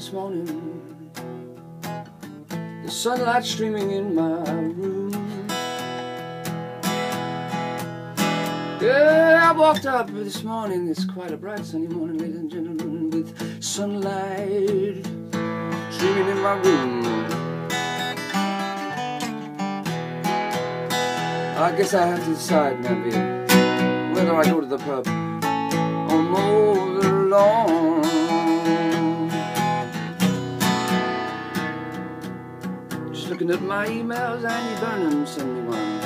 this morning. The sunlight streaming in my room. Yeah, I walked up this morning. It's quite a bright sunny morning, ladies and gentlemen, with sunlight streaming in my room. I guess I have to decide, maybe, whether I go to the pub or mow the lawn. Looking at my emails, Andy Burnham sent me one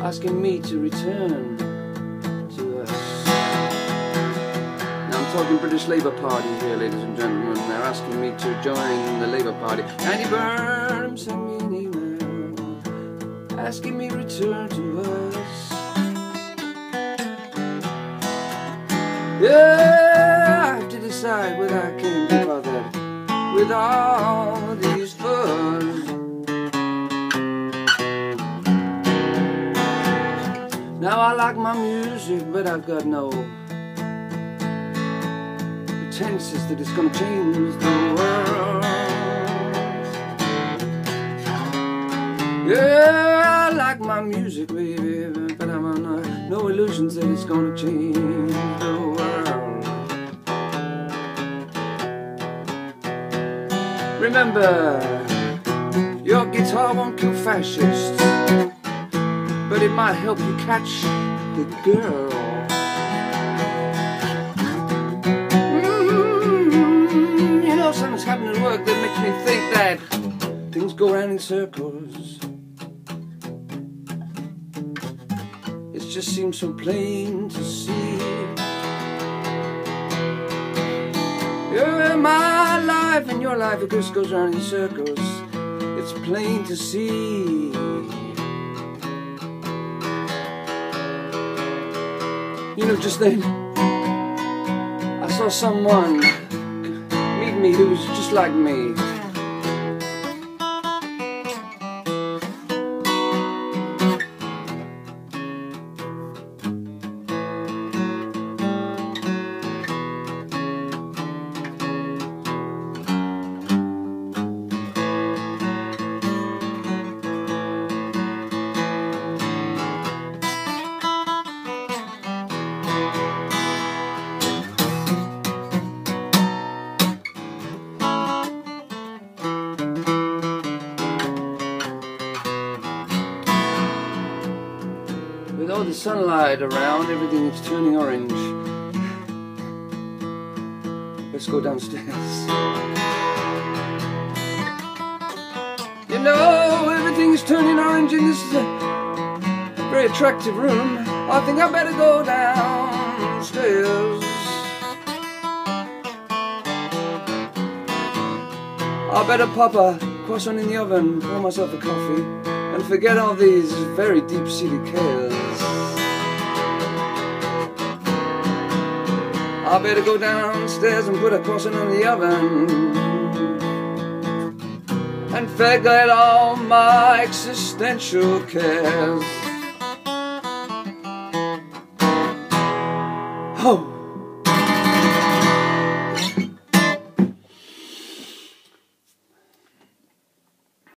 asking me to return to us. Now I'm talking British Labour Party here, ladies and gentlemen. They're asking me to join the Labour Party. Andy Burnham sent me an email asking me to return to us. Yeah, I have to decide whether I can be bothered with all like my music, but I've got no pretenses that it's gonna change the world. Yeah, I like my music, baby, but I'm no illusions that it's gonna change the world. Remember, your guitar won't kill fascists but it might help you catch the girl. Mm, you know, something's happening at work that makes me think that things go around in circles. It just seems so plain to see. Yeah, my life and your life, it just goes around in circles. It's plain to see. You know, just then, I saw someone meet me who was just like me. All the sunlight around, everything is turning orange. Let's go downstairs. You know, everything is turning orange in this very attractive room. I think I better go downstairs. I better pop a croissant in the oven, pour myself a coffee, and forget all these very deep-seated cares. I better go downstairs and put a croissant in the oven and forget all my existential cares. Oh.